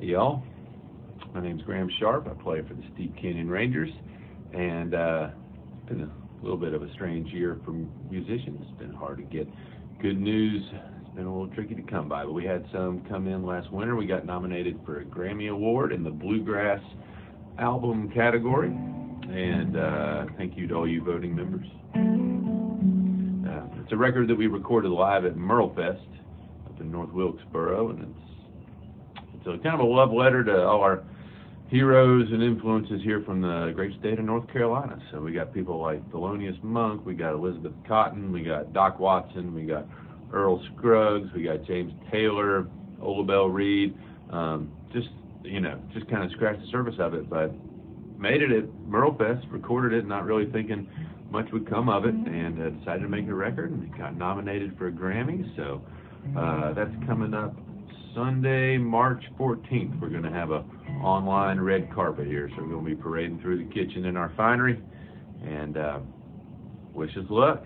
Hey, y'all. My name's Graham Sharp. I play for the Steep Canyon Rangers, and uh, it's been a little bit of a strange year for musicians. It's been hard to get good news. It's been a little tricky to come by, but we had some come in last winter. We got nominated for a Grammy Award in the Bluegrass Album category, and uh, thank you to all you voting members. Uh, it's a record that we recorded live at Merlefest up in North Wilkesboro, and it's a kind of a love letter to all our heroes and influences here from the great state of North Carolina. So we got people like Thelonious Monk, we got Elizabeth Cotten, we got Doc Watson, we got Earl Scruggs, we got James Taylor, Ola Belle Reed. Um, just you know, just kind of scratched the surface of it, but made it at Merlefest, recorded it, not really thinking much would come of it, and uh, decided to make a record and got nominated for a Grammy. So uh, that's coming up Sunday, March 14th. We're going to have a online red carpet here, so we're going to be parading through the kitchen in our finery, and uh, wish us luck.